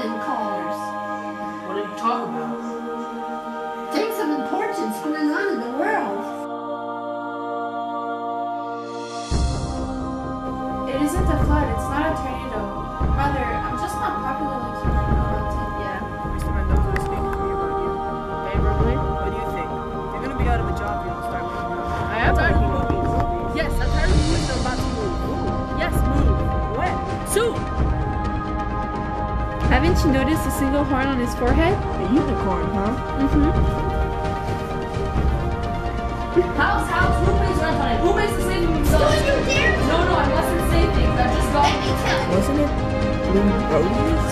gentleman callers. What did you talk about? Things of importance going on in the world. It isn't a flood, it's not a tornado. Mother, I'm just not popular like you like Mountain. Yeah, Mr. Haven't you noticed a single horn on his forehead? A unicorn, huh? Mm-hmm. House, house, who makes rent on it? Who makes the saving themselves? Don't you dare! No, no, I mustn't say things. I just got. Let me tell you. Wasn't it blue roses?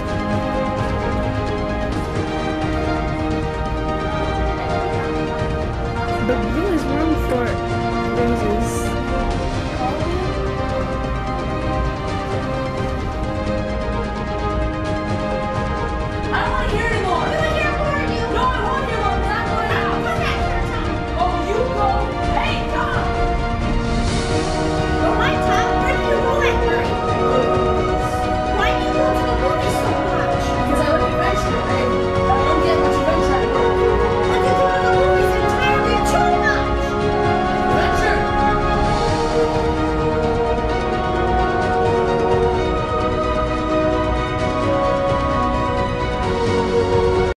But blue is wrong for roses.